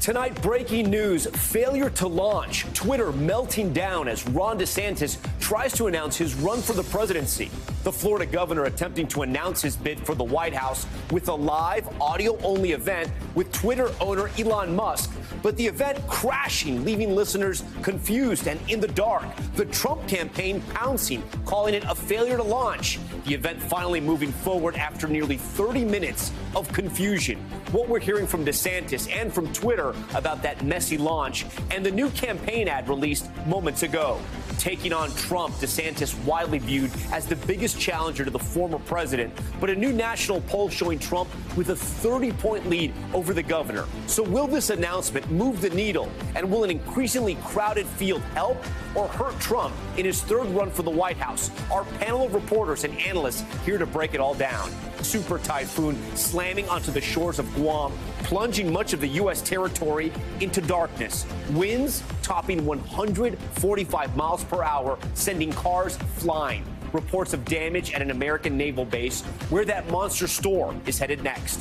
Tonight, breaking news failure to launch. Twitter melting down as Ron DeSantis tries to announce his run for the presidency. The Florida governor attempting to announce his bid for the White House with a live audio only event with Twitter owner Elon Musk. But the event crashing, leaving listeners confused and in the dark. The Trump campaign pouncing, calling it a failure to launch. The event finally moving forward after nearly 30 minutes of confusion. What we're hearing from DeSantis and from Twitter about that messy launch and the new campaign ad released moments ago. Taking on Trump, DeSantis widely viewed as the biggest challenger to the former president, but a new national poll showing Trump with a 30 point lead over the governor. So, will this announcement move the needle? And will an increasingly crowded field help or hurt Trump in his third run for the White House? Our panel of reporters and analysts here to break it all down. Super typhoon slamming onto the shores of Guam, plunging much of the U.S. territory into darkness. Winds topping 145 miles per hour, sending cars flying. Reports of damage at an American naval base where that monster storm is headed next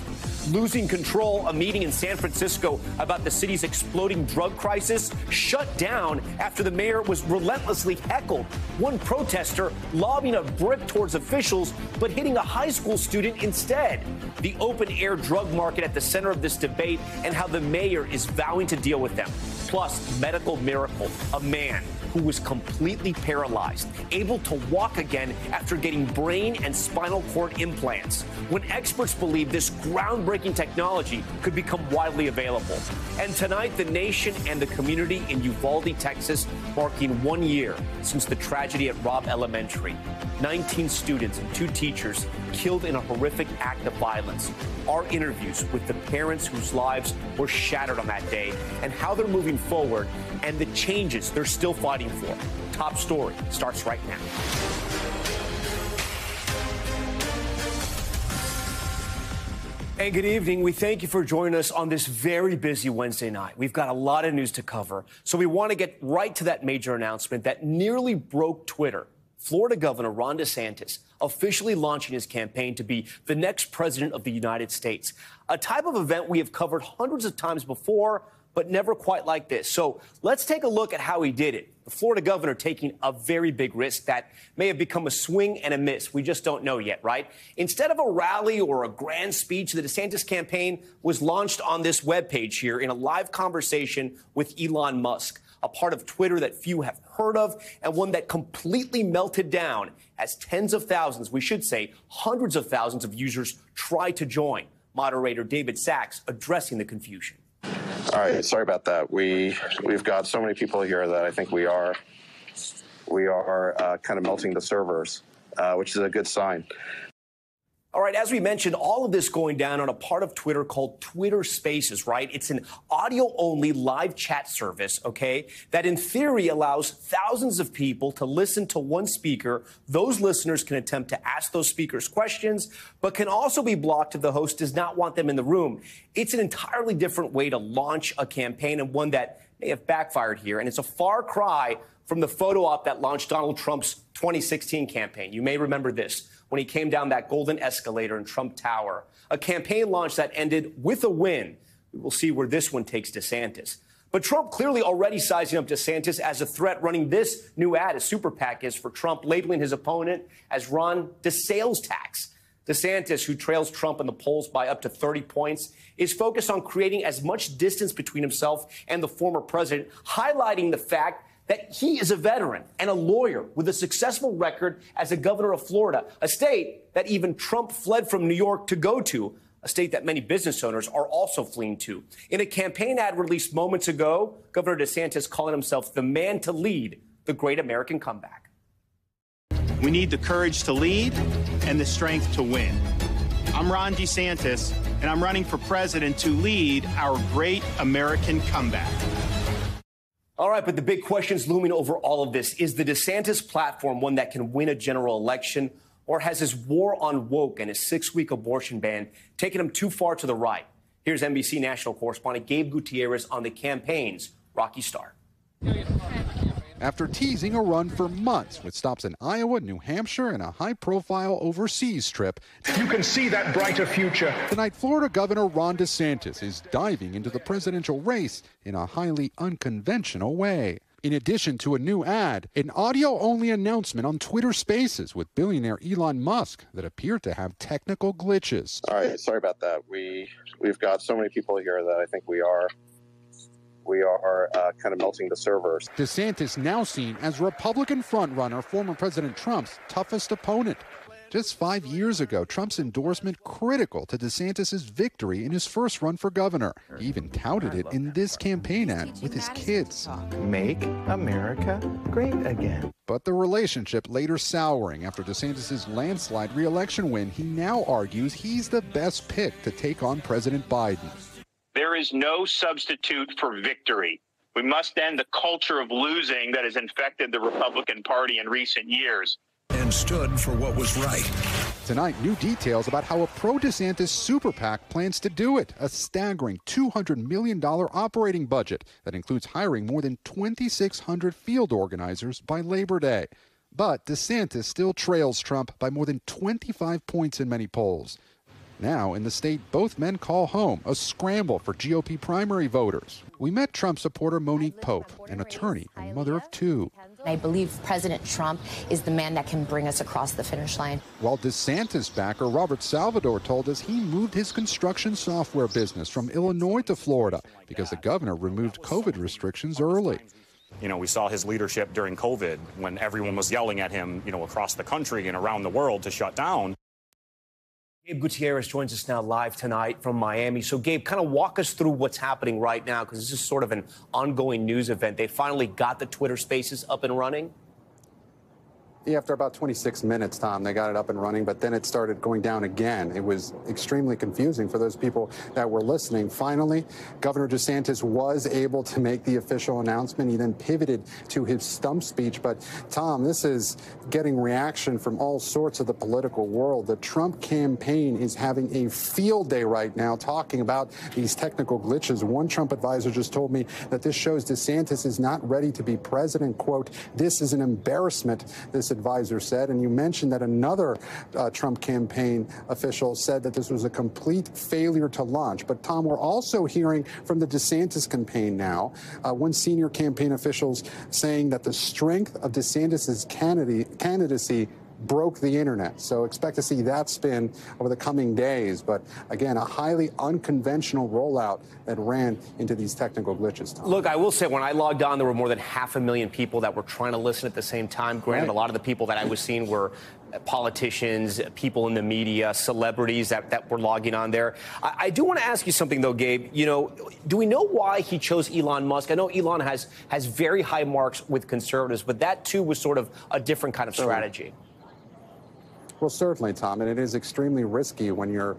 losing control. A meeting in San Francisco about the city's exploding drug crisis shut down after the mayor was relentlessly heckled. One protester lobbing a brick towards officials, but hitting a high school student instead. The open air drug market at the center of this debate and how the mayor is vowing to deal with them. Plus, medical miracle a man who was completely paralyzed, able to walk again after getting brain and spinal cord implants. When experts believe this groundbreaking technology could become widely available. And tonight, the nation and the community in Uvalde, Texas, marking one year since the tragedy at Robb Elementary. 19 students and two teachers killed in a horrific act of violence. Our interviews with the parents whose lives were shattered on that day and how they're moving forward and the changes they're still fighting for. Top story starts right now. And good evening. We thank you for joining us on this very busy Wednesday night. We've got a lot of news to cover, so we want to get right to that major announcement that nearly broke Twitter. Florida Governor Ron DeSantis officially launching his campaign to be the next president of the United States. A type of event we have covered hundreds of times before, but never quite like this. So let's take a look at how he did it. The Florida governor taking a very big risk that may have become a swing and a miss. We just don't know yet, right? Instead of a rally or a grand speech, the DeSantis campaign was launched on this webpage here in a live conversation with Elon Musk, a part of Twitter that few have heard of and one that completely melted down as tens of thousands, we should say hundreds of thousands of users tried to join. Moderator David Sacks addressing the confusion. All right, sorry about that. We we've got so many people here that I think we are we are uh, kind of melting the servers, uh, which is a good sign. All right, as we mentioned, all of this going down on a part of Twitter called Twitter Spaces, right? It's an audio only live chat service, okay, that in theory allows thousands of people to listen to one speaker. Those listeners can attempt to ask those speakers questions, but can also be blocked if the host does not want them in the room. It's an entirely different way to launch a campaign and one that may have backfired here. And it's a far cry from the photo op that launched Donald Trump's 2016 campaign. You may remember this when he came down that golden escalator in Trump Tower. A campaign launch that ended with a win. We will see where this one takes DeSantis. But Trump clearly already sizing up DeSantis as a threat, running this new ad, a super PAC is for Trump, labeling his opponent as Ron DeSales tax. DeSantis, who trails Trump in the polls by up to 30 points, is focused on creating as much distance between himself and the former president, highlighting the fact that he is a veteran and a lawyer with a successful record as a governor of Florida, a state that even Trump fled from New York to go to, a state that many business owners are also fleeing to. In a campaign ad released moments ago, Governor DeSantis calling himself the man to lead the great American comeback. We need the courage to lead and the strength to win. I'm Ron DeSantis, and I'm running for president to lead our great American comeback. All right, but the big question is looming over all of this. Is the DeSantis platform one that can win a general election? Or has his war on woke and his six week abortion ban taken him too far to the right? Here's NBC national correspondent Gabe Gutierrez on the campaign's Rocky Start. After teasing a run for months with stops in Iowa, New Hampshire, and a high profile overseas trip. You can see that brighter future. Tonight, Florida Governor Ron DeSantis is diving into the presidential race in a highly unconventional way. In addition to a new ad, an audio only announcement on Twitter Spaces with billionaire Elon Musk that appeared to have technical glitches. All right, sorry about that. We we've got so many people here that I think we are we are uh, kind of melting the servers. DeSantis now seen as Republican frontrunner, former President Trump's toughest opponent. Just five years ago, Trump's endorsement critical to DeSantis' victory in his first run for governor. He even touted it in this campaign ad with his kids. Make America great again. But the relationship later souring after DeSantis' landslide reelection win, he now argues he's the best pick to take on President Biden. There is no substitute for victory. We must end the culture of losing that has infected the Republican Party in recent years and stood for what was right. Tonight, new details about how a pro DeSantis super PAC plans to do it. A staggering $200 million operating budget that includes hiring more than 2,600 field organizers by Labor Day. But DeSantis still trails Trump by more than 25 points in many polls. Now, in the state both men call home, a scramble for GOP primary voters. We met Trump supporter Monique Pope, an attorney and mother of two. I believe President Trump is the man that can bring us across the finish line. While DeSantis backer Robert Salvador told us he moved his construction software business from Illinois to Florida because the governor removed COVID restrictions early. You know, we saw his leadership during COVID when everyone was yelling at him, you know, across the country and around the world to shut down. Gabe Gutierrez joins us now live tonight from Miami. So, Gabe, kind of walk us through what's happening right now because this is sort of an ongoing news event. They finally got the Twitter spaces up and running. Yeah, after about 26 minutes, Tom, they got it up and running, but then it started going down again. It was extremely confusing for those people that were listening. Finally, Governor DeSantis was able to make the official announcement. He then pivoted to his stump speech. But, Tom, this is getting reaction from all sorts of the political world. The Trump campaign is having a field day right now talking about these technical glitches. One Trump advisor just told me that this shows DeSantis is not ready to be president. Quote, this is an embarrassment. This advisor said. And you mentioned that another uh, Trump campaign official said that this was a complete failure to launch. But, Tom, we're also hearing from the DeSantis campaign now, uh, one senior campaign officials saying that the strength of DeSantis's candidacy broke the internet. So expect to see that spin over the coming days. But again, a highly unconventional rollout that ran into these technical glitches. Tom. Look, I will say when I logged on, there were more than half a million people that were trying to listen at the same time. Granted, right. a lot of the people that I was seeing were politicians, people in the media, celebrities that, that were logging on there. I, I do want to ask you something, though, Gabe. You know, do we know why he chose Elon Musk? I know Elon has has very high marks with conservatives, but that too was sort of a different kind of strategy. Well, certainly, Tom, and it is extremely risky when you're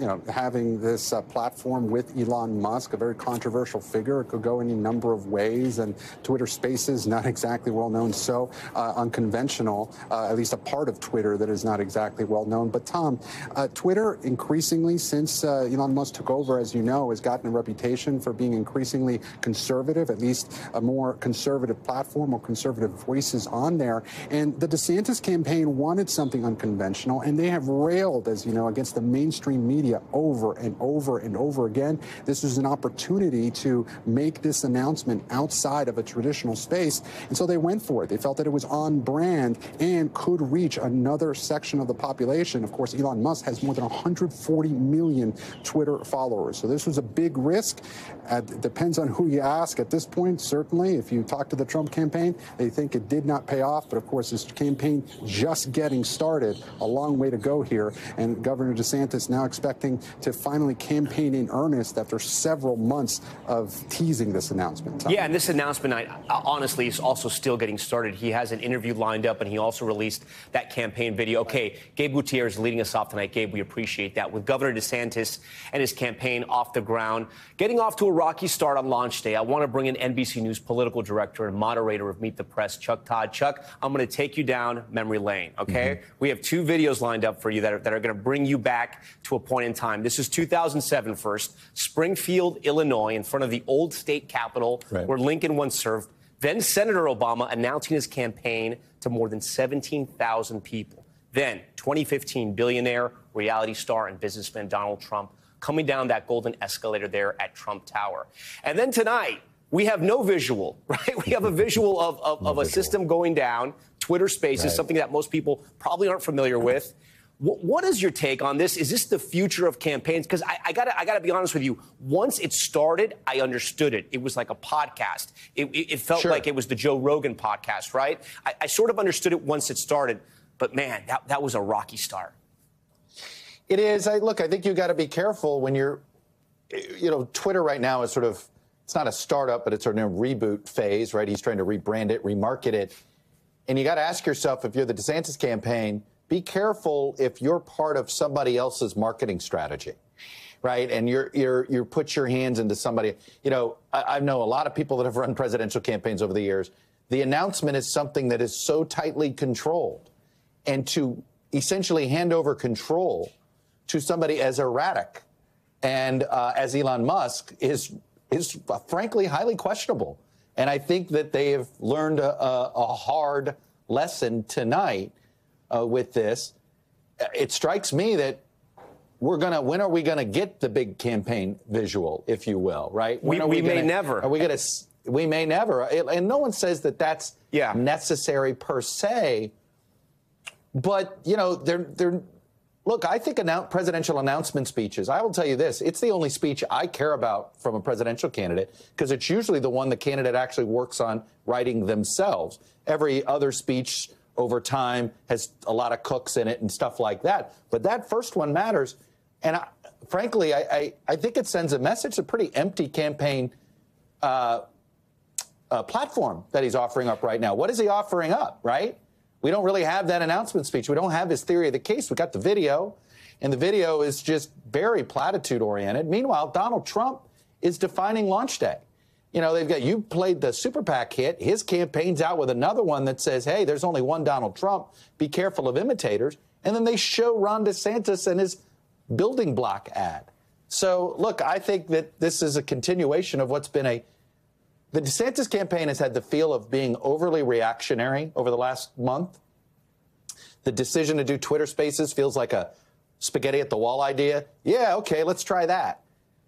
you know, having this uh, platform with Elon Musk, a very controversial figure. It could go any number of ways, and Twitter Spaces, not exactly well known, so uh, unconventional, uh, at least a part of Twitter that is not exactly well known. But Tom, uh, Twitter increasingly, since uh, Elon Musk took over, as you know, has gotten a reputation for being increasingly conservative, at least a more conservative platform or conservative voices on there. And the DeSantis campaign wanted something unconventional, and they have railed, as you know, against the mainstream media media over and over and over again. This was an opportunity to make this announcement outside of a traditional space. And so they went for it. They felt that it was on brand and could reach another section of the population. Of course, Elon Musk has more than 140 million Twitter followers. So this was a big risk. Uh, it depends on who you ask at this point, certainly. If you talk to the Trump campaign, they think it did not pay off. But of course, this campaign just getting started. A long way to go here. And Governor DeSantis now expects expecting to finally campaign in earnest after several months of teasing this announcement. Tom. Yeah, and this announcement, I, honestly, is also still getting started. He has an interview lined up, and he also released that campaign video. Okay, Gabe Gutierrez leading us off tonight. Gabe, we appreciate that. With Governor DeSantis and his campaign off the ground, getting off to a rocky start on launch day, I want to bring in NBC News political director and moderator of Meet the Press, Chuck Todd. Chuck, I'm going to take you down memory lane, okay? Mm-hmm. We have two videos lined up for you that are, that are going to bring you back to a point point in time. This is 2007 first, Springfield, Illinois, in front of the old state capitol right. where Lincoln once served. Then Senator Obama announcing his campaign to more than 17,000 people. Then 2015 billionaire, reality star, and businessman Donald Trump coming down that golden escalator there at Trump Tower. And then tonight, we have no visual, right? We have a visual of, of, no of a visual. system going down, Twitter Spaces, right. something that most people probably aren't familiar with. What is your take on this? Is this the future of campaigns? Because I, I gotta, I gotta be honest with you. Once it started, I understood it. It was like a podcast. It, it, it felt sure. like it was the Joe Rogan podcast, right? I, I, sort of understood it once it started, but man, that, that was a rocky start. It is. I look. I think you got to be careful when you're, you know, Twitter right now is sort of. It's not a startup, but it's sort of a reboot phase, right? He's trying to rebrand it, remarket it, and you got to ask yourself if you're the DeSantis campaign be careful if you're part of somebody else's marketing strategy right? And you're you're you put your hands into somebody. You know, I, I, know a lot of people that have run presidential campaigns over the years. The announcement is something that is so tightly controlled, and to essentially hand over control to somebody as erratic and uh, as Elon Musk is is frankly highly questionable. And I think that they have learned a, a, a hard lesson tonight uh, with this. It strikes me that we're gonna. When are we gonna get the big campaign visual, if you will? Right? When we, we, we may never. Are we gonna? We may never. And no one says that that's yeah. necessary per se. But you know, they're they're. Look, I think annou- presidential announcement speeches. I will tell you this: it's the only speech I care about from a presidential candidate because it's usually the one the candidate actually works on writing themselves. Every other speech over time, has a lot of cooks in it and stuff like that. But that first one matters. And I, frankly, I, I, I, think it sends a message, a pretty empty campaign uh, uh, platform that he's offering up right now. What is he offering up, right? We don't really have that announcement speech. We don't have his theory of the case. We got the video, and the video is just very platitude oriented. Meanwhile, Donald Trump is defining launch day. You know, they've got you played the super PAC hit. His campaign's out with another one that says, hey, there's only one Donald Trump. Be careful of imitators. And then they show Ron DeSantis and his building block ad. So, look, I think that this is a continuation of what's been a. The DeSantis campaign has had the feel of being overly reactionary over the last month. The decision to do Twitter spaces feels like a spaghetti at the wall idea. Yeah, okay, let's try that.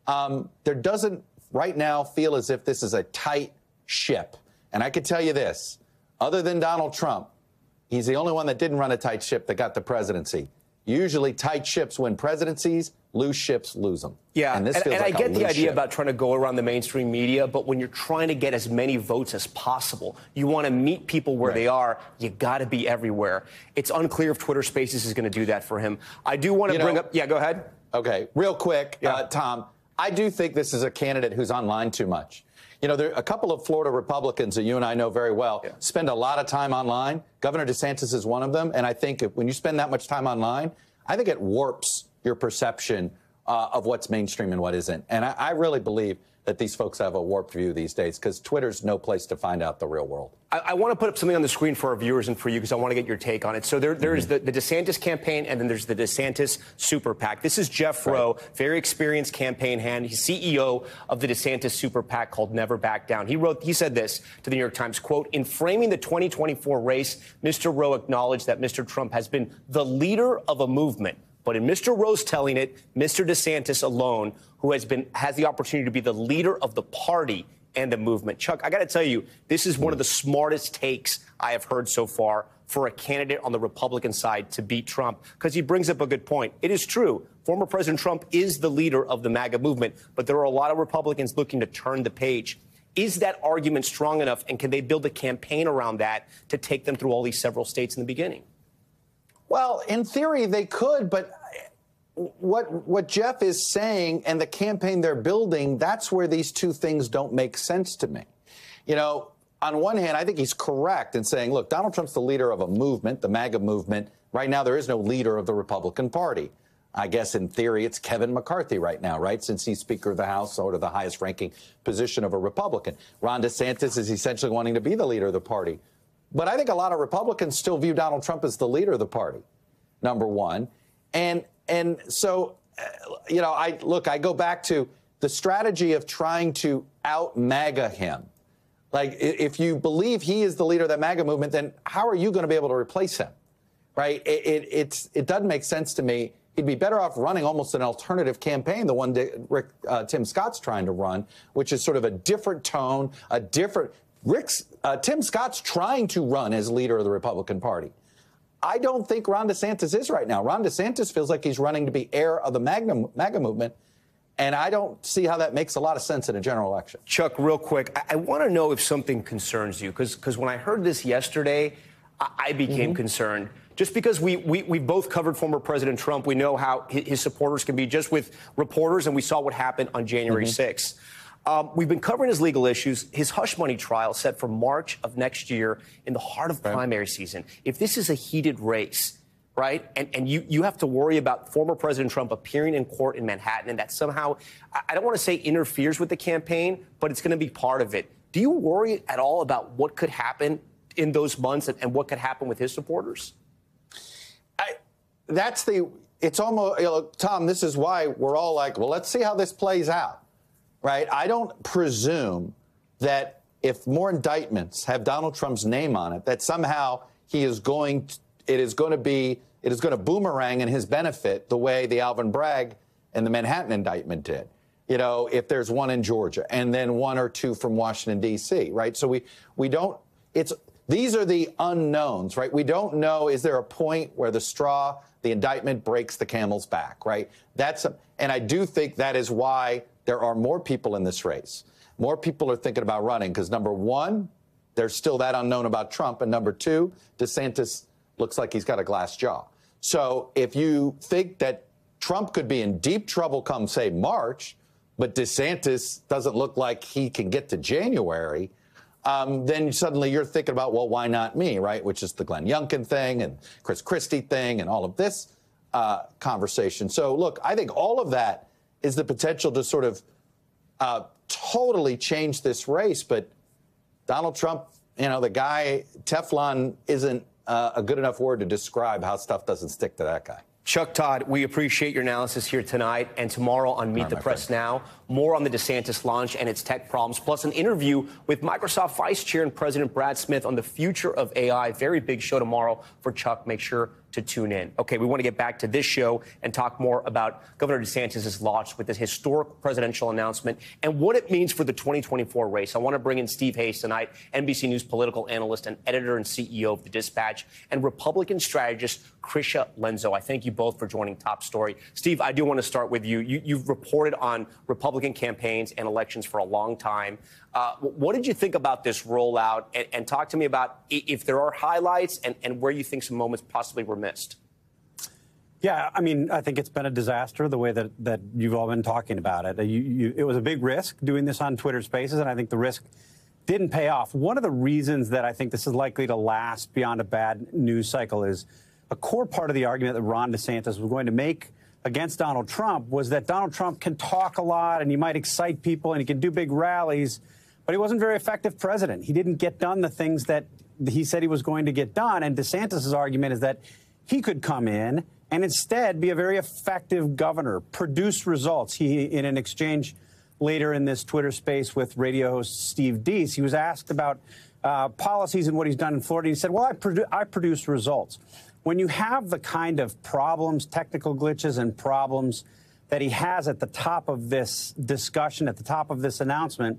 Um, there doesn't right now feel as if this is a tight ship. And I can tell you this other than Donald Trump, he's the only one that didn't run a tight ship that got the presidency. Usually, tight ships win presidencies, loose ships lose them. Yeah, and, and, and like I get the idea ship. about trying to go around the mainstream media, but when you're trying to get as many votes as possible, you want to meet people where right. they are. You got to be everywhere. It's unclear if Twitter Spaces is going to do that for him. I do want to bring know, up. Yeah, go ahead. Okay, real quick, yeah. uh, Tom. I do think this is a candidate who's online too much. You know, there a couple of Florida Republicans that you and I know very well yeah. spend a lot of time online. Governor DeSantis is one of them, and I think if, when you spend that much time online, I think it warps your perception uh, of what's mainstream and what isn't. And I, I really believe that these folks have a warped view these days because Twitter's no place to find out the real world. I, I want to put up something on the screen for our viewers and for you because I want to get your take on it. So there, there's mm-hmm. the, the, DeSantis campaign and then there's the DeSantis super PAC. This is Jeff right. Roe, very experienced campaign hand. He's CEO of the DeSantis super PAC called Never Back Down. He wrote, he said this to the New York Times, quote, in framing the 2024 race, Mr. Roe acknowledged that Mr. Trump has been the leader of a movement but in Mr. Roe's telling it, Mr. DeSantis alone, who has been has the opportunity to be the leader of the party and the movement. Chuck, I got to tell you, this is one of the smartest takes I have heard so far for a candidate on the Republican side to beat Trump because he brings up a good point. It is true. Former President Trump is the leader of the MAGA movement, but there are a lot of Republicans looking to turn the page. Is that argument strong enough, and can they build a campaign around that to take them through all these several states in the beginning? Well, in theory, they could, but uh, what what Jeff is saying and the campaign they're building, that's where these two things don't make sense to me. You know, on one hand, I think he's correct in saying, look, Donald Trump's the leader of a movement, the MAGA movement. Right now, there is no leader of the Republican Party. I guess in theory, it's Kevin McCarthy right now, right? Since he's Speaker of the House, sort of the highest ranking position of a Republican. Ron DeSantis is essentially wanting to be the leader of the party. But I think a lot of Republicans still view Donald Trump as the leader of the party, number one. And and so, uh, you know, I look, I go back to the strategy of trying to out MAGA him Like, if you believe he is the leader of that MAGA movement, then how are you going to be able to replace him? Right? It, it, it doesn't make sense to me. He'd be better off running almost an alternative campaign, the one Rick, uh, Tim Scott's trying to run, which is sort of a different tone, a different. Rick's, uh, Tim Scott's trying to run as leader of the Republican Party. I don't think Ron DeSantis is right now. Ron DeSantis feels like he's running to be heir of the MAGA, MAGA movement. And I don't see how that makes a lot of sense in a general election. Chuck, real quick, I, I want to know if something concerns you, because because when I heard this yesterday, I, I became mm-hmm. concerned. Just because we, we, we both covered former President Trump, we know how his supporters can be just with reporters, and we saw what happened on January mm-hmm. 6th. Um, we've been covering his legal issues. His hush money trial set for March of next year in the heart of right. primary season. If this is a heated race, right? And, and you, you have to worry about former President Trump appearing in court in Manhattan, and that somehow, I don't want to say interferes with the campaign, but it's going to be part of it. Do you worry at all about what could happen in those months and, and what could happen with his supporters? I, that's the, it's almost, you know, Tom, this is why we're all like, well, let's see how this plays out, right? I don't presume that if more indictments have Donald Trump's name on it, that somehow he is going to, it is going to be it is going to boomerang in his benefit the way the Alvin Bragg and the Manhattan indictment did. You know, if there's one in Georgia and then one or two from Washington D.C., right? So we we don't. It's these are the unknowns, right? We don't know. Is there a point where the straw, the indictment breaks the camel's back, right? That's a, and I do think that is why there are more people in this race. More people are thinking about running because number one, there's still that unknown about Trump, and number two, DeSantis looks like he's got a glass jaw. So if you think that Trump could be in deep trouble come, say, March, but DeSantis doesn't look like he can get to January, um, then suddenly you're thinking about, well, why not me, right? Which is the Glenn Youngkin thing and Chris Christie thing and all of this uh, conversation. So, look, I think all of that is the potential to sort of uh, totally change this race. But Donald Trump, you know, the guy, Teflon isn't uh, a good enough word to describe how stuff doesn't stick to that guy. Chuck Todd, we appreciate your analysis here tonight and tomorrow on Meet right, the Press friend. Now. More on the DeSantis launch and its tech problems, plus an interview with Microsoft Vice Chair and President Brad Smith on the future of AI. Very big show tomorrow for Chuck. Make sure to tune in. Okay, we want to get back to this show and talk more about Governor DeSantis' launch with this historic presidential announcement and what it means for the 2024 race. I want to bring in Steve Hayes tonight, NBC News political analyst and editor and CEO of The Dispatch, and Republican strategist Krisha Lenzo. I thank you both for joining Top Story. Steve, I do want to start with you. you have reported on Republican campaigns and elections for a long time. Uh, what did you think about this rollout? And, and, talk to me about if there are highlights and, and where you think some moments possibly were missed. Yeah, I mean, I think it's been a disaster the way that, that you've all been talking about it. You, you, it was a big risk doing this on Twitter Spaces, and I think the risk didn't pay off. One of the reasons that I think this is likely to last beyond a bad news cycle is a core part of the argument that Ron DeSantis was going to make against Donald Trump was that Donald Trump can talk a lot and he might excite people and he can do big rallies but he wasn't very effective president. He didn't get done the things that he said he was going to get done. And DeSantis' argument is that he could come in and instead be a very effective governor, produce results. He, in an exchange later in this Twitter space with radio host Steve Deace, he was asked about uh, policies and what he's done in Florida. He said, Well, I, produ- I produce results. When you have the kind of problems, technical glitches, and problems that he has at the top of this discussion, at the top of this announcement,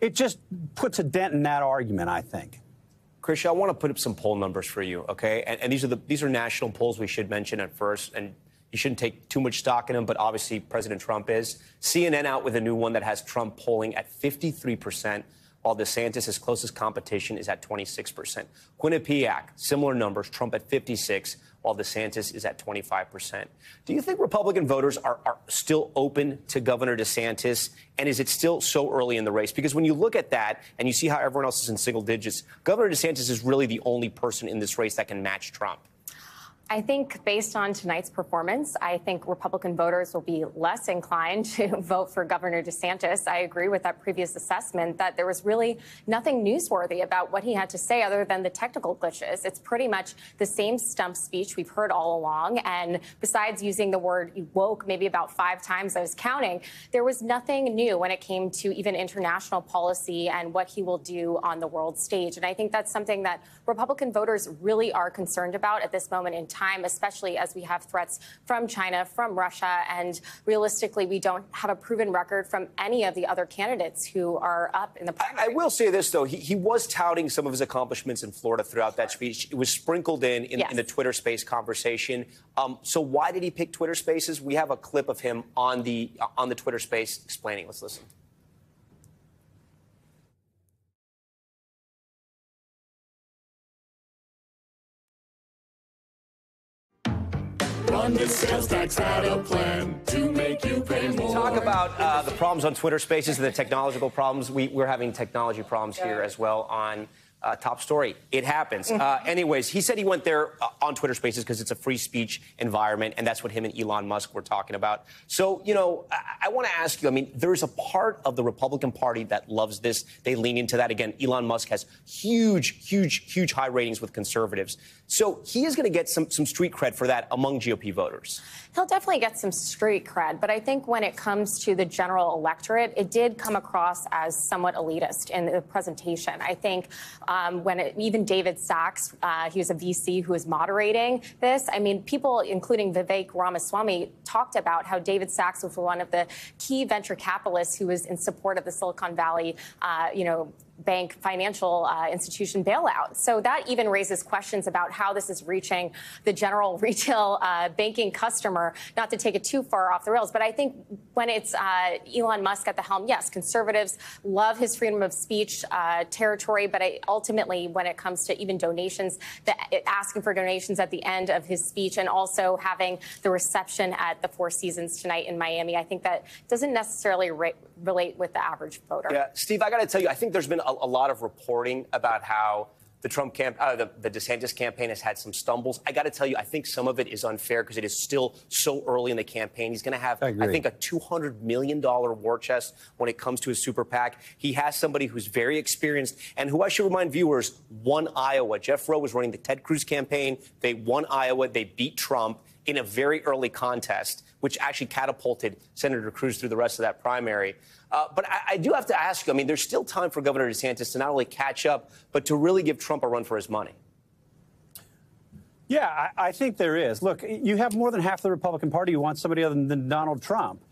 it just puts a dent in that argument, I think. Krisha, I want to put up some poll numbers for you, okay? And, and, these are the these are national polls we should mention at first, and you shouldn't take too much stock in them, but obviously President Trump is. CNN out with a new one that has Trump polling at 53 percent, while DeSantis, his closest competition, is at 26 percent. Quinnipiac, similar numbers, Trump at 56, while DeSantis is at 25%. Do you think Republican voters are, are still open to Governor DeSantis? And is it still so early in the race? Because when you look at that and you see how everyone else is in single digits, Governor DeSantis is really the only person in this race that can match Trump. I think based on tonight's performance, I think Republican voters will be less inclined to vote for Governor DeSantis. I agree with that previous assessment that there was really nothing newsworthy about what he had to say other than the technical glitches. It's pretty much the same stump speech we've heard all along. And besides using the word woke maybe about five times, I was counting, there was nothing new when it came to even international policy and what he will do on the world stage. And I think that's something that Republican voters really are concerned about at this moment in time, especially as we have threats from China, from Russia, and realistically, we don't have a proven record from any of the other candidates who are up in the primary. I will say this, though. He, he was touting some of his accomplishments in Florida throughout that speech. It was sprinkled in in, Yes. in the Twitter space conversation. Um, so why did he pick Twitter spaces? We have a clip of him on the on the Twitter space explaining. Let's listen. Run the sales tax had a plan to make you pay more. Talk about uh, the problems on Twitter Spaces and the technological problems. We, we're having technology problems here as well on uh, Top Story. It happens. Uh, anyways, he said he went there uh, on Twitter Spaces because it's a free speech environment, and that's what him and Elon Musk were talking about. So, you know, I, I want to ask you. I mean, there's a part of the Republican Party that loves this. They lean into that. Again, Elon Musk has huge, huge, huge high ratings with conservatives. So he is going to get some some street cred for that among GOP voters. He'll definitely get some street cred, but I think when it comes to the general electorate, it did come across as somewhat elitist in the presentation. I think um, when it, even David Sacks, uh, he was a VC who was moderating this. I mean, people, including Vivek Ramaswamy, talked about how David Sacks was one of the key venture capitalists who was in support of the Silicon Valley, uh, you know, bank financial uh, institution bailout. So that even raises questions about how this is reaching the general retail uh, banking customer, not to take it too far off the rails. But I think when it's uh, Elon Musk at the helm, yes, conservatives love his freedom of speech uh, territory. But I, ultimately, when it comes to even donations, the, asking for donations at the end of his speech and also having the reception at the Four Seasons tonight in Miami, I think that doesn't necessarily ra- relate with the average voter. Yeah, Steve, I got to tell you, I think there's been a, a lot of reporting about how the Trump camp, uh, the, the DeSantis campaign has had some stumbles. I got to tell you, I think some of it is unfair because it is still so early in the campaign. He's going to have, I, agree. think, a $200 million war chest when it comes to his super PAC. He has somebody who's very experienced and who I should remind viewers won Iowa. Jeff Roe was running the Ted Cruz campaign. They won Iowa. They beat Trump in a very early contest, which actually catapulted Senator Cruz through the rest of that primary. Uh, but I, I do have to ask you, I mean, there's still time for Governor DeSantis to not only catch up, but to really give Trump a run for his money. Yeah, I, I think there is. Look, you have more than half the Republican Party who wants somebody other than Donald Trump.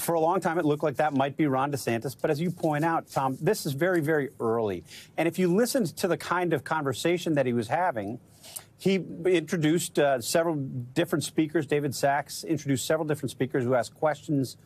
For a long time, it looked like that might be Ron DeSantis. But as you point out, Tom, this is very, very early. And if you listened to the kind of conversation that he was having, he introduced uh, several different speakers. David Sacks introduced several different speakers who asked questions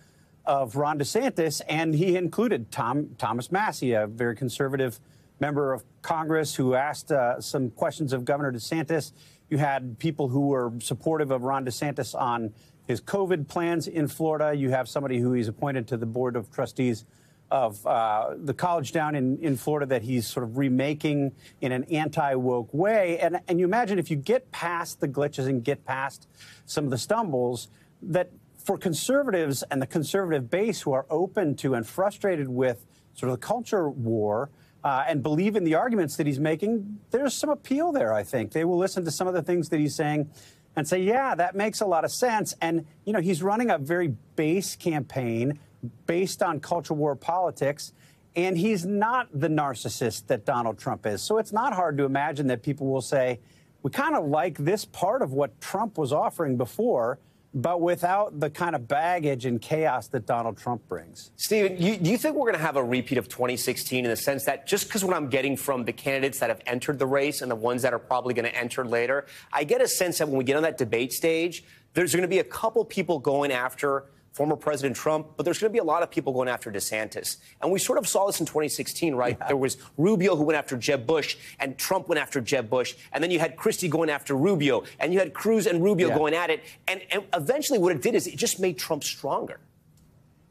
of Ron DeSantis, and he included Tom Thomas Massie, a very conservative member of Congress, who asked uh, some questions of Governor DeSantis. You had people who were supportive of Ron DeSantis on his COVID plans in Florida. You have somebody who he's appointed to the board of trustees of uh, the college down in, in Florida that he's sort of remaking in an anti woke way. And, and you imagine if you get past the glitches and get past some of the stumbles, that for conservatives and the conservative base who are open to and frustrated with sort of the culture war, uh, and believe in the arguments that he's making, there's some appeal there, I think. They will listen to some of the things that he's saying and say, yeah, that makes a lot of sense. And, you know, he's running a very base campaign based on culture war politics. And he's not the narcissist that Donald Trump is. So it's not hard to imagine that people will say, we kind of like this part of what Trump was offering before, but without the kind of baggage and chaos that Donald Trump brings. Stephen, you, do you think we're going to have a repeat of 2016 in the sense that just because what I'm getting from the candidates that have entered the race and the ones that are probably going to enter later, I get a sense that when we get on that debate stage, there's going to be a couple people going after former President Trump, but there's going to be a lot of people going after DeSantis. And we sort of saw this in 2016, right? There was Rubio who went after Jeb Bush, and Trump went after Jeb Bush, and then you had Christie going after Rubio, and you had Cruz and Rubio Yeah. going at it. And, and eventually, what it did is it just made Trump stronger.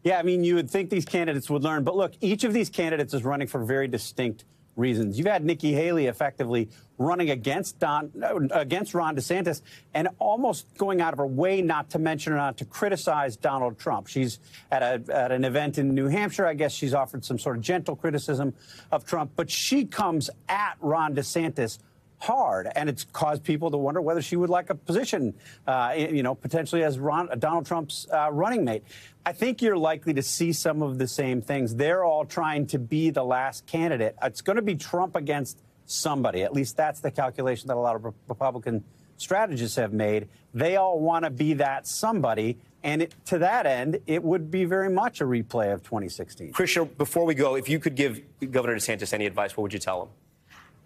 Yeah, I mean, you would think these candidates would learn, but look, each of these candidates is running for very distinct reasons. You've had Nikki Haley effectively running against Don, against Ron DeSantis and almost going out of her way not to mention or not to criticize Donald Trump. She's at, a, at an event in New Hampshire. I guess she's offered some sort of gentle criticism of Trump, but she comes at Ron DeSantis hard, and it's caused people to wonder whether she would like a position, uh, you know, potentially as Ron, Donald Trump's uh, running mate. I think you're likely to see some of the same things. They're all trying to be the last candidate. It's going to be Trump against somebody. At least that's the calculation that a lot of Republican strategists have made. They all want to be that somebody. And it, to that end, it would be very much a replay of 2016. Krisha, before we go, if you could give Governor DeSantis any advice, what would you tell him?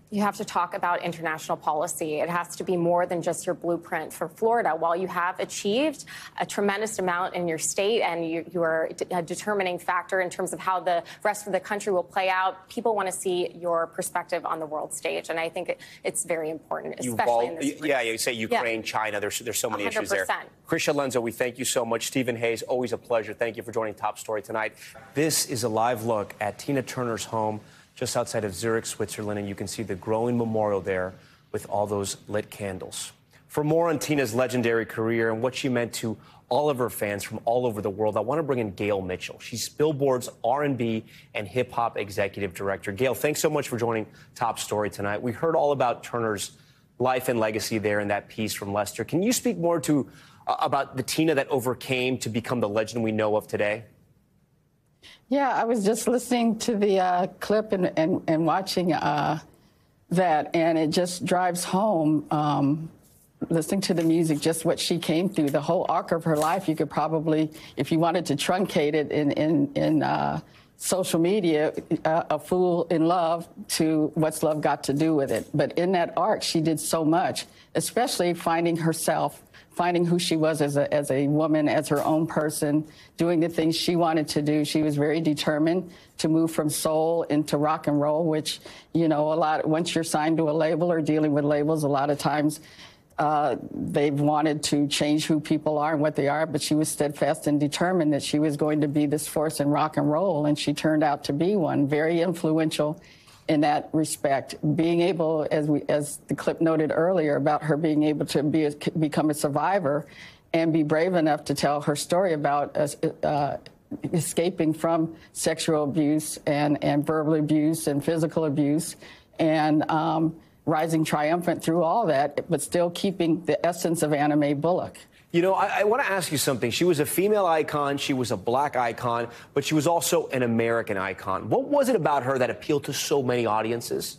You have to talk about international policy. It has to be more than just your blueprint for Florida. While you have achieved a tremendous amount in your state and you, you are a determining factor in terms of how the rest of the country will play out, people want to see your perspective on the world stage. And I think it, it's very important, especially in this Yeah, you say Ukraine, yeah. China. There's, there's so many 100%. issues there. Krisha Lenzo, we thank you so much. Stephen Hayes, always a pleasure. Thank you for joining Top Story tonight. This is a live look at Tina Turner's home just outside of Zurich, Switzerland, and you can see the growing memorial there with all those lit candles. For more on Tina's legendary career and what she meant to all of her fans from all over the world, I want to bring in Gail Mitchell. She's Billboard's R&B and hip hop executive director. Gail, thanks so much for joining Top Story tonight. We heard all about Turner's life and legacy there in that piece from Lester. Can you speak more to uh, about the Tina that overcame to become the legend we know of today? Yeah, I was just listening to the uh, clip and, and, and watching uh, that, and it just drives home. Um, listening to the music, just what she came through, the whole arc of her life. You could probably, if you wanted to truncate it in in in uh, social media, uh, a fool in love to what's love got to do with it. But in that arc, she did so much, especially finding herself finding who she was as a, as a woman, as her own person, doing the things she wanted to do. She was very determined to move from soul into rock and roll, which, you know, a lot, once you're signed to a label or dealing with labels, a lot of times uh, they've wanted to change who people are and what they are, but she was steadfast and determined that she was going to be this force in rock and roll, and she turned out to be one, very influential in that respect. Being able, as we, as the clip noted earlier, about her being able to be a, become a survivor and be brave enough to tell her story about uh, escaping from sexual abuse and, and verbal abuse and physical abuse and um, rising triumphant through all that, but still keeping the essence of Anna Mae Bullock. You know, I, I want to ask you something. She was a female icon, she was a black icon, but she was also an American icon. What was it about her that appealed to so many audiences?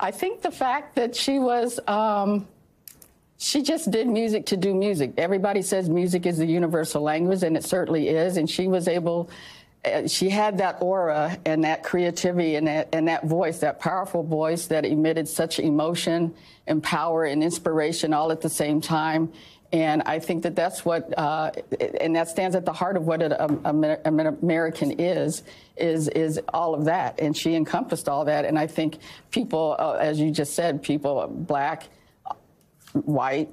I think the fact that she was. Um, she just did music to do music. Everybody says music is the universal language, and it certainly is. And she was able, she had that aura and that creativity and that, and that voice, that powerful voice that emitted such emotion and power and inspiration all at the same time. And I think that that's what, uh, and that stands at the heart of what an, American is, is is all of that. And she encompassed all that. And I think people, uh, as you just said, people, black, white,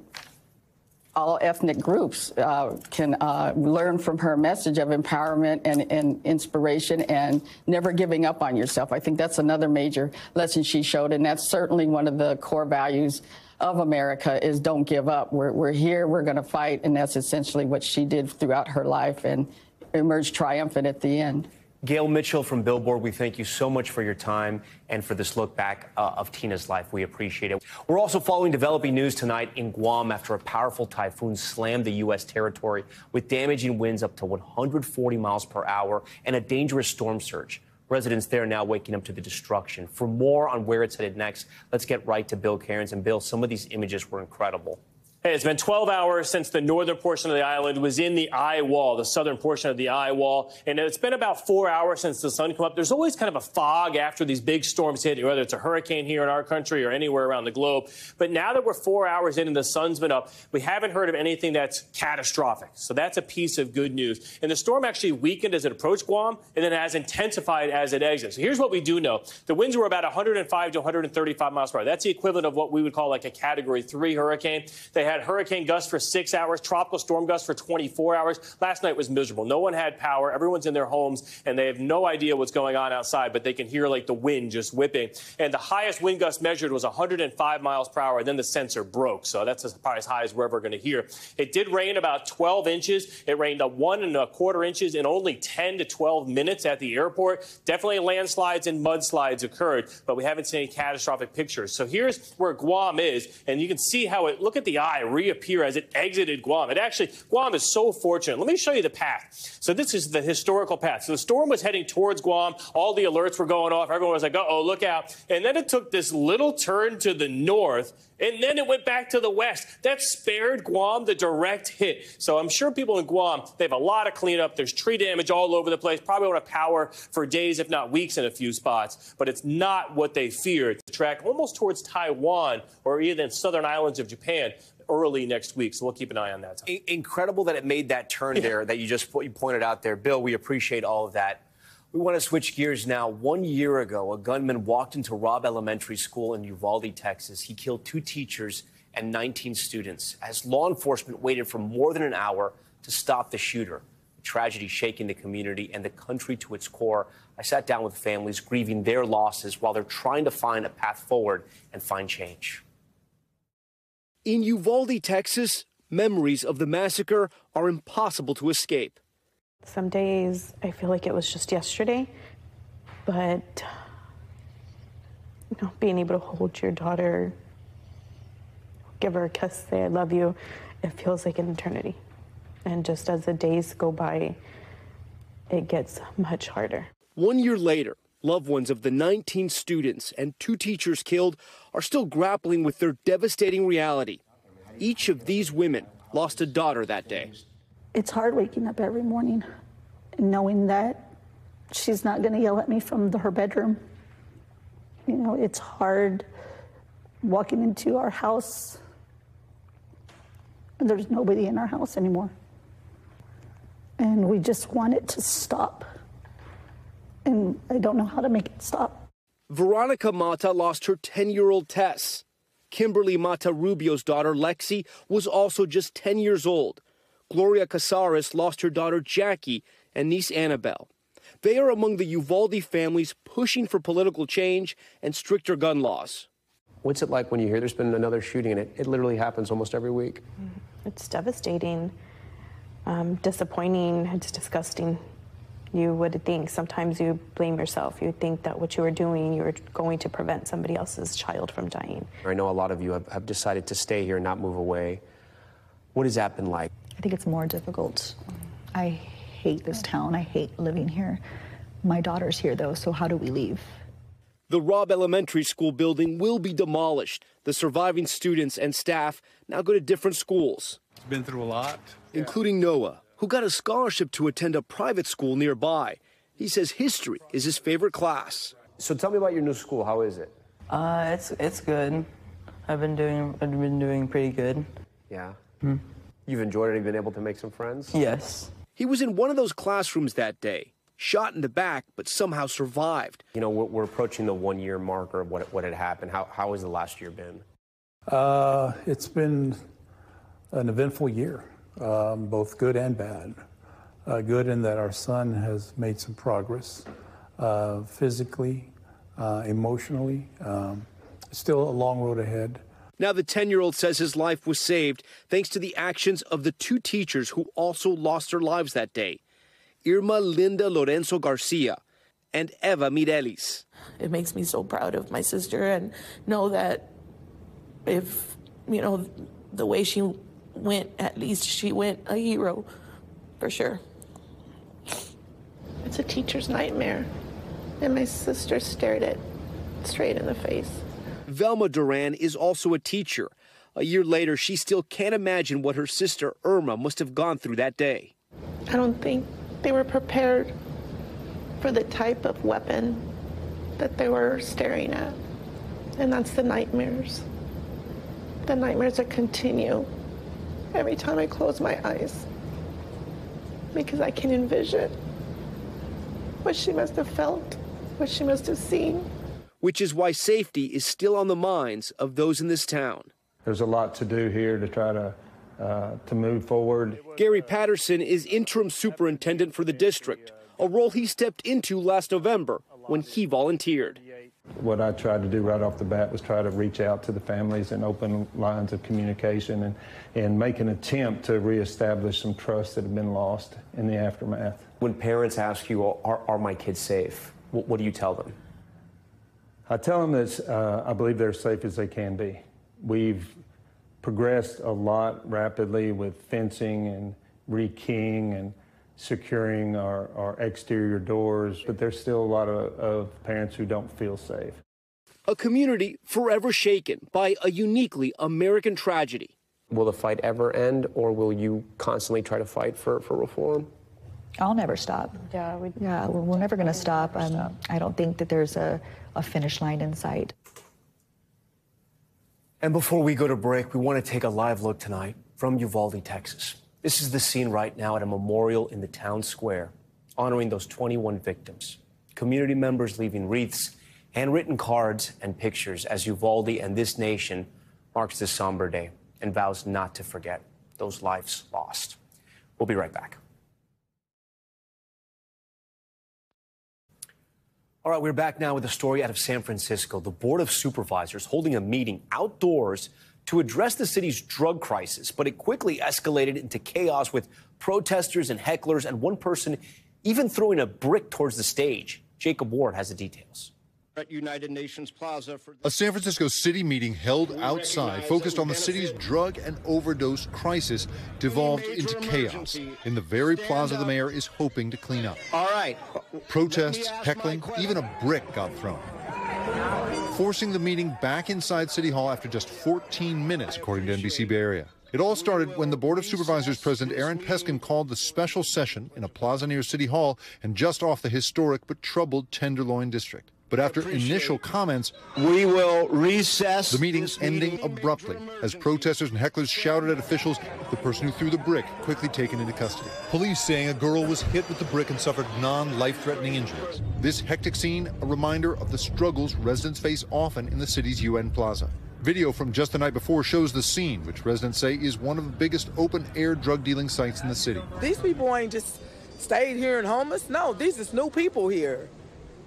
all ethnic groups uh, can uh, learn from her message of empowerment and, and, inspiration and never giving up on yourself. I think that's another major lesson she showed, and that's certainly one of the core values of America is don't give up. We're, we're here, we're going to fight, and that's essentially what she did throughout her life and emerged triumphant at the end. Gail Mitchell from Billboard, we thank you so much for your time and for this look back uh, of Tina's life. We appreciate it. We're also following developing news tonight in Guam after a powerful typhoon slammed the U.S. territory with damaging winds up to 140 miles per hour and a dangerous storm surge. Residents there now waking up to the destruction. For more on where it's headed next, let's get right to Bill Karins. And Bill, some of these images were incredible. It's been 12 hours since the northern portion of the island was in the eye wall, the southern portion of the eye wall. And it's been about four hours since the sun came up. There's always kind of a fog after these big storms hit, whether it's a hurricane here in our country or anywhere around the globe. But now that we're four hours in and the sun's been up, we haven't heard of anything that's catastrophic. So that's a piece of good news. And the storm actually weakened as it approached Guam and then has intensified as it exits. So here's what we do know. The winds were about 105 to 135 miles per hour. That's the equivalent of what we would call like a category three hurricane. They had had hurricane gusts for six hours, tropical storm gusts for 24 hours. Last night was miserable. No one had power. Everyone's in their homes and they have no idea what's going on outside, but they can hear like the wind just whipping. And the highest wind gust measured was 105 miles per hour. And then the sensor broke. So that's probably as high as we're ever going to hear. It did rain about 12 inches. It rained a one and a quarter inches in only 10 to 12 minutes at the airport. Definitely landslides and mudslides occurred, but we haven't seen any catastrophic pictures. So here's where Guam is, and you can see how it, look at the eye reappear as it exited Guam. It actually, Guam is so fortunate. Let me show you the path. So this is the historical path. So the storm was heading towards Guam. All the alerts were going off. Everyone was like, oh, look out. And then it took this little turn to the north and then it went back to the west. That spared Guam the direct hit. So I'm sure people in Guam, they have a lot of cleanup. There's tree damage all over the place. Probably won't have power for days, if not weeks, in a few spots. But it's not what they feared. The track almost towards Taiwan or even the southern islands of Japan early next week. So we'll keep an eye on that. Incredible that it made that turn yeah. there that you just you pointed out there. Bill, we appreciate all of that. We want to switch gears now. One year ago, a gunman walked into Robb Elementary School in Uvalde, Texas. He killed two teachers and 19 students as law enforcement waited for more than an hour to stop the shooter. The tragedy shaking the community and the country to its core. I sat down with families grieving their losses while they're trying to find a path forward and find change. In Uvalde, Texas, memories of the massacre are impossible to escape. Some days I feel like it was just yesterday, but you know, being able to hold your daughter, give her a kiss, say I love you, it feels like an eternity. And just as the days go by, it gets much harder. One year later, loved ones of the 19 students and two teachers killed are still grappling with their devastating reality. Each of these women lost a daughter that day. It's hard waking up every morning and knowing that she's not going to yell at me from the, her bedroom. You know, it's hard walking into our house and there's nobody in our house anymore. And we just want it to stop. And I don't know how to make it stop. Veronica Mata lost her 10 year old Tess. Kimberly Mata Rubio's daughter, Lexi, was also just 10 years old. Gloria Cazares lost her daughter Jackie and niece Annabelle. They are among the Uvalde families pushing for political change and stricter gun laws. What's it like when you hear there's been another shooting and it, it literally happens almost every week? It's devastating, um, disappointing, it's disgusting. You would think sometimes you blame yourself. You think that what you are doing, you're going to prevent somebody else's child from dying. I know a lot of you have, have decided to stay here and not move away. What has that been like? I think it's more difficult. I hate this town. I hate living here. My daughter's here, though, so how do we leave? The Robb Elementary School building will be demolished. The surviving students and staff now go to different schools. It's been through a lot. Including Noah, who got a scholarship to attend a private school nearby. He says history is his favorite class. So tell me about your new school. How is it? Uh, it's it's good. I've been doing I've been doing pretty good. Yeah. Hmm. You've enjoyed it? You've been able to make some friends? Yes. He was in one of those classrooms that day, shot in the back, but somehow survived. You know, we're, we're approaching the one year marker of what, what had happened. How, how has the last year been? Uh, it's been an eventful year, um, both good and bad. Uh, good in that our son has made some progress uh, physically, uh, emotionally. Um, still a long road ahead. Now, the 10 year old says his life was saved thanks to the actions of the two teachers who also lost their lives that day Irma Linda Lorenzo Garcia and Eva Mireles. It makes me so proud of my sister and know that if, you know, the way she went, at least she went a hero for sure. It's a teacher's nightmare. And my sister stared it straight in the face. Velma Duran is also a teacher. A year later, she still can't imagine what her sister Irma must have gone through that day. I don't think they were prepared for the type of weapon that they were staring at. And that's the nightmares. The nightmares that continue every time I close my eyes because I can envision what she must have felt, what she must have seen which is why safety is still on the minds of those in this town. there's a lot to do here to try to uh, to move forward. Gary Patterson is interim superintendent for the district, a role he stepped into last November when he volunteered. What I tried to do right off the bat was try to reach out to the families and open lines of communication and, and make an attempt to reestablish some trust that had been lost in the aftermath. When parents ask you, are, are my kids safe? What, what, do you tell them? I tell them that uh, I believe they're safe as they can be. We've progressed a lot rapidly with fencing and rekeying and securing our, our exterior doors, but there's still a lot of, of parents who don't feel safe. A community forever shaken by a uniquely American tragedy. Will the fight ever end, or will you constantly try to fight for, for reform? I'll never stop. Yeah, we, yeah, we're, we're never going to stop. Um, I don't think that there's a, a finish line in sight. And before we go to break, we want to take a live look tonight from Uvalde, Texas. This is the scene right now at a memorial in the town square honoring those 21 victims. Community members leaving wreaths, handwritten cards, and pictures as Uvalde and this nation marks this somber day and vows not to forget those lives lost. We'll be right back. All right, we're back now with a story out of San Francisco. The Board of Supervisors holding a meeting outdoors to address the city's drug crisis, but it quickly escalated into chaos with protesters and hecklers, and one person even throwing a brick towards the stage. Jacob Ward has the details. At United Nations Plaza for a San Francisco city meeting held outside focused on the city's drug and overdose crisis devolved into chaos in the very plaza the mayor is hoping to clean up. All right. Protests, heckling, even a brick got thrown forcing the meeting back inside City Hall after just 14 minutes, according to NBC Bay Area. It all started when the Board of Supervisors President Aaron Peskin called the special session in a plaza near City Hall and just off the historic but troubled Tenderloin district. But after initial comments, we will recess. The meeting ending abruptly as protesters and hecklers shouted at officials. The person who threw the brick quickly taken into custody. Police saying a girl was hit with the brick and suffered non-life-threatening injuries. This hectic scene, a reminder of the struggles residents face often in the city's UN Plaza. Video from just the night before shows the scene, which residents say is one of the biggest open-air drug dealing sites in the city. These people ain't just stayed here and homeless. No, these is new people here.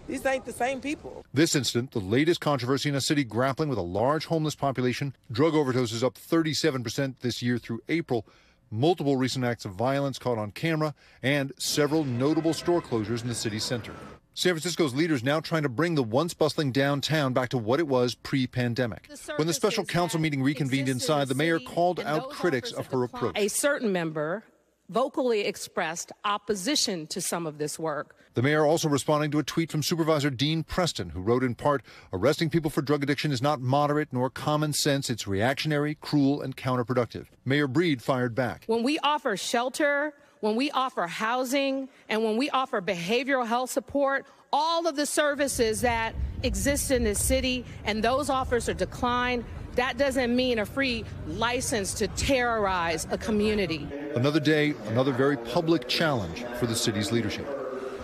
These ain't the same people. This incident, the latest controversy in a city grappling with a large homeless population, drug overdoses up 37% this year through April, multiple recent acts of violence caught on camera, and several notable store closures in the city center. San Francisco's leaders now trying to bring the once bustling downtown back to what it was pre-pandemic. When the special council meeting reconvened inside, the mayor called out critics of her approach. A certain member vocally expressed opposition to some of this work. The mayor also responding to a tweet from Supervisor Dean Preston, who wrote in part, arresting people for drug addiction is not moderate nor common sense. It's reactionary, cruel, and counterproductive. Mayor Breed fired back. When we offer shelter, when we offer housing, and when we offer behavioral health support, all of the services that exist in this city and those offers are declined, that doesn't mean a free license to terrorize a community. Another day, another very public challenge for the city's leadership.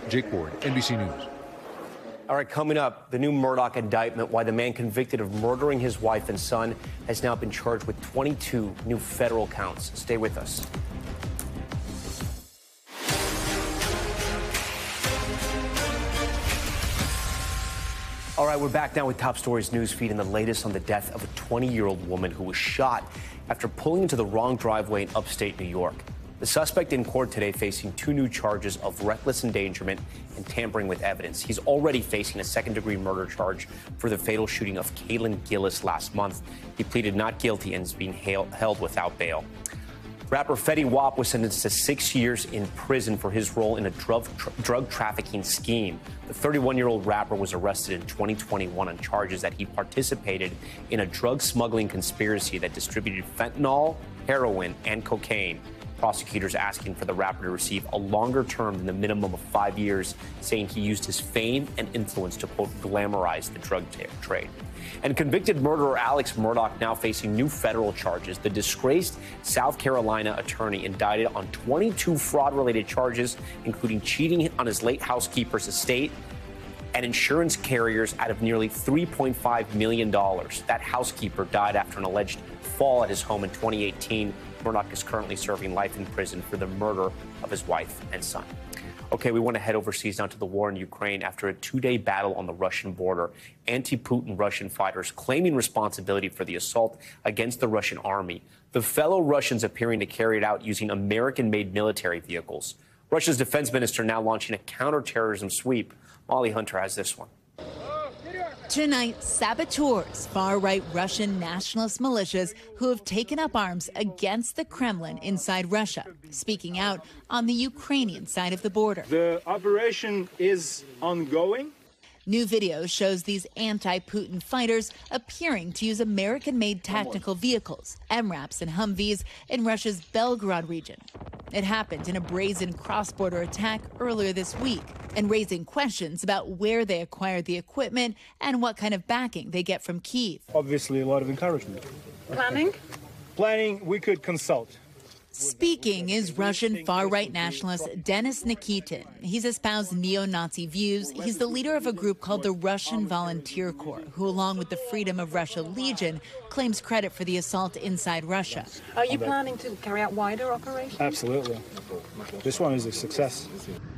Jake Ward, NBC News. All right, coming up, the new Murdaugh indictment why the man convicted of murdering his wife and son has now been charged with 22 new federal counts. Stay with us. All right, we're back now with Top Stories news feed and the latest on the death of a 20 year old woman who was shot after pulling into the wrong driveway in upstate New York. The suspect in court today facing two new charges of reckless endangerment and tampering with evidence. He's already facing a second degree murder charge for the fatal shooting of Kaylin Gillis last month. He pleaded not guilty and is being held without bail. Rapper Fetty Wap was sentenced to six years in prison for his role in a drug, tra- drug trafficking scheme. The 31 year old rapper was arrested in 2021 on charges that he participated in a drug smuggling conspiracy that distributed fentanyl, heroin, and cocaine. Prosecutors asking for the rapper to receive a longer term than the minimum of five years, saying he used his fame and influence to, quote, glamorize the drug trade. And convicted murderer Alex Murdaugh now facing new federal charges. The disgraced South Carolina attorney indicted on 22 fraud related charges, including cheating on his late housekeeper's estate and insurance carriers out of nearly $3.5 million. That housekeeper died after an alleged fall at his home in 2018. Murdaugh is currently serving life in prison for the murder of his wife and son. Okay, we want to head overseas now to the war in Ukraine. After a two day battle on the Russian border, anti Putin Russian fighters claiming responsibility for the assault against the Russian army. The fellow Russians appearing to carry it out using American made military vehicles. Russia's defense minister now launching a counterterrorism sweep. Molly Hunter has this one. Tonight, saboteurs, far right Russian nationalist militias who have taken up arms against the Kremlin inside Russia, speaking out on the Ukrainian side of the border. The operation is ongoing. New video shows these anti Putin fighters appearing to use American made tactical vehicles, MRAPs and Humvees, in Russia's Belgorod region. It happened in a brazen cross border attack earlier this week and raising questions about where they acquired the equipment and what kind of backing they get from Kiev. Obviously, a lot of encouragement. Planning? Planning, we could consult. Speaking is Russian far right nationalist Denis Nikitin. He's espoused neo Nazi views. He's the leader of a group called the Russian Volunteer Corps, who, along with the Freedom of Russia Legion, claims credit for the assault inside Russia. Are you planning to carry out wider operations? Absolutely. This one is a success.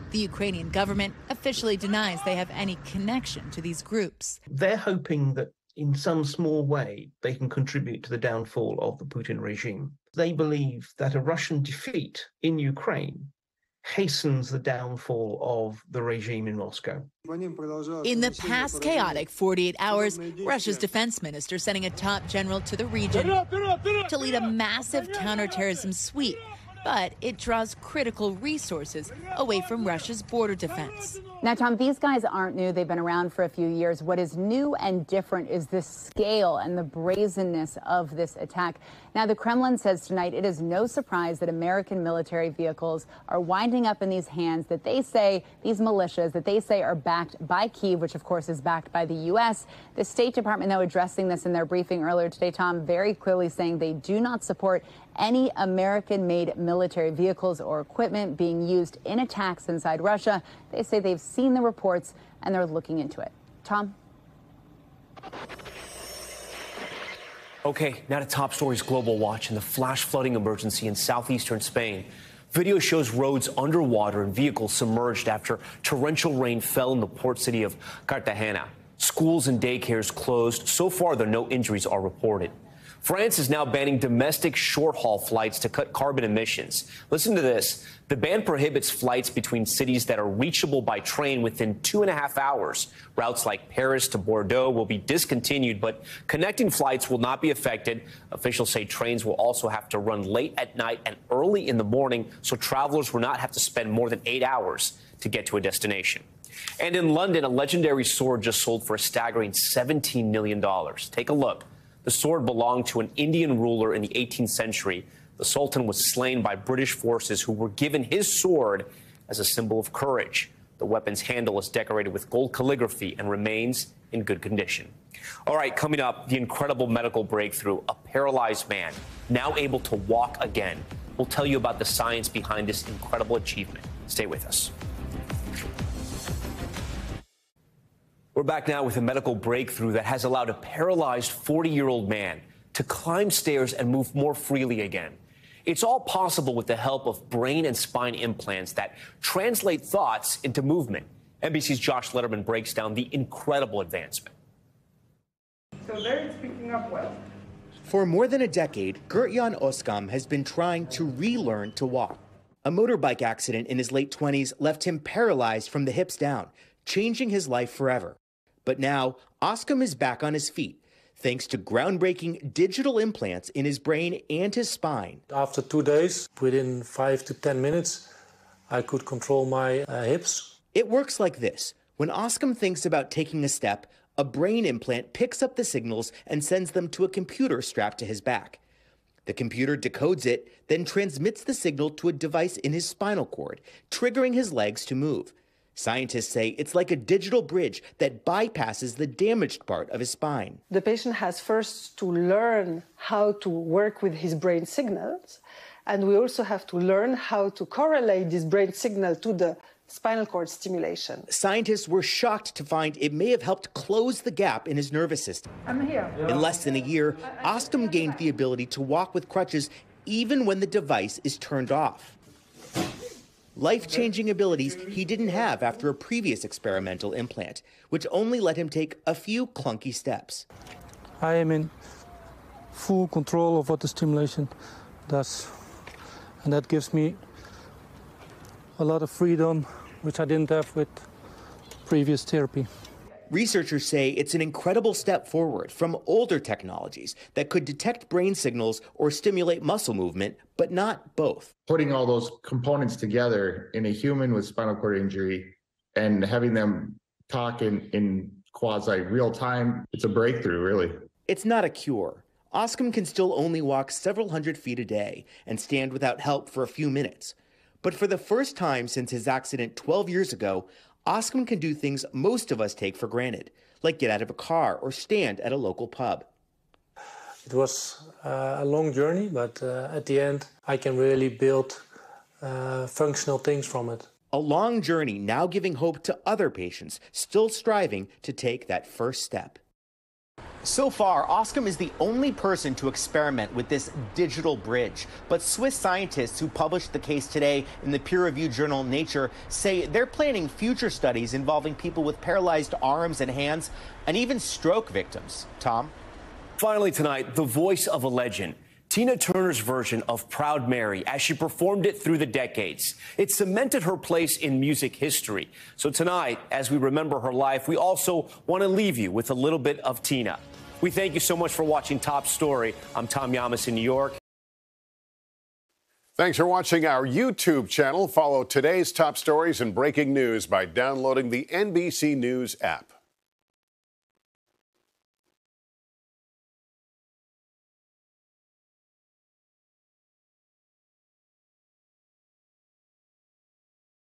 The Ukrainian government officially denies they have any connection to these groups. They're hoping that in some small way they can contribute to the downfall of the Putin regime. They believe that a Russian defeat in Ukraine hastens the downfall of the regime in Moscow. In the past chaotic 48 hours, Russia's defense minister sending a top general to the region to lead a massive counterterrorism sweep but it draws critical resources away from Russia's border defense. Now, Tom, these guys aren't new. They've been around for a few years. What is new and different is the scale and the brazenness of this attack. Now, the Kremlin says tonight it is no surprise that American military vehicles are winding up in these hands that they say, these militias that they say are backed by Kiev, which of course is backed by the U.S. The State Department, though, addressing this in their briefing earlier today, Tom, very clearly saying they do not support any American made military vehicles or equipment being used in attacks inside Russia. They say they've seen the reports and they're looking into it. Tom? Okay, now to top stories global watch and the flash flooding emergency in southeastern Spain. Video shows roads underwater and vehicles submerged after torrential rain fell in the port city of Cartagena. Schools and daycares closed. So far, there no injuries are reported. France is now banning domestic short haul flights to cut carbon emissions. Listen to this. The ban prohibits flights between cities that are reachable by train within two and a half hours. Routes like Paris to Bordeaux will be discontinued, but connecting flights will not be affected. Officials say trains will also have to run late at night and early in the morning, so travelers will not have to spend more than eight hours to get to a destination. And in London, a legendary sword just sold for a staggering $17 million. Take a look. The sword belonged to an Indian ruler in the 18th century. The Sultan was slain by British forces who were given his sword as a symbol of courage. The weapon's handle is decorated with gold calligraphy and remains in good condition. All right, coming up, the incredible medical breakthrough a paralyzed man now able to walk again. We'll tell you about the science behind this incredible achievement. Stay with us. We're back now with a medical breakthrough that has allowed a paralyzed 40 year old man to climb stairs and move more freely again. It's all possible with the help of brain and spine implants that translate thoughts into movement. NBC's Josh Lederman breaks down the incredible advancement. So there it's picking up well. For more than a decade, Gert-Jan Oskam has been trying to relearn to walk. A motorbike accident in his late 20s left him paralyzed from the hips down, changing his life forever. But now, Oskam is back on his feet thanks to groundbreaking digital implants in his brain and his spine. After two days, within five to 10 minutes, I could control my uh, hips. It works like this when Oskam thinks about taking a step, a brain implant picks up the signals and sends them to a computer strapped to his back. The computer decodes it, then transmits the signal to a device in his spinal cord, triggering his legs to move. Scientists say it's like a digital bridge that bypasses the damaged part of his spine. The patient has first to learn how to work with his brain signals, and we also have to learn how to correlate this brain signal to the spinal cord stimulation. Scientists were shocked to find it may have helped close the gap in his nervous system. I'm here. In less than a year, Oskam gained the ability to walk with crutches even when the device is turned off. Life changing abilities he didn't have after a previous experimental implant, which only let him take a few clunky steps. I am in full control of what the stimulation does. And that gives me a lot of freedom, which I didn't have with previous therapy. Researchers say it's an incredible step forward from older technologies that could detect brain signals or stimulate muscle movement, but not both. Putting all those components together in a human with spinal cord injury and having them talk in, in quasi real time, it's a breakthrough, really. It's not a cure. Oskam can still only walk several hundred feet a day and stand without help for a few minutes. But for the first time since his accident 12 years ago, Oskam can do things most of us take for granted, like get out of a car or stand at a local pub. It was uh, a long journey, but uh, at the end, I can really build uh, functional things from it. A long journey now giving hope to other patients still striving to take that first step. So far, Oskam is the only person to experiment with this digital bridge. But Swiss scientists who published the case today in the peer reviewed journal Nature say they're planning future studies involving people with paralyzed arms and hands and even stroke victims. Tom? Finally, tonight, the voice of a legend. Tina Turner's version of Proud Mary as she performed it through the decades. It cemented her place in music history. So tonight, as we remember her life, we also want to leave you with a little bit of Tina. We thank you so much for watching Top Story. I'm Tom Llamas in New York. Thanks for watching our YouTube channel. Follow today's top stories and breaking news by downloading the NBC News app.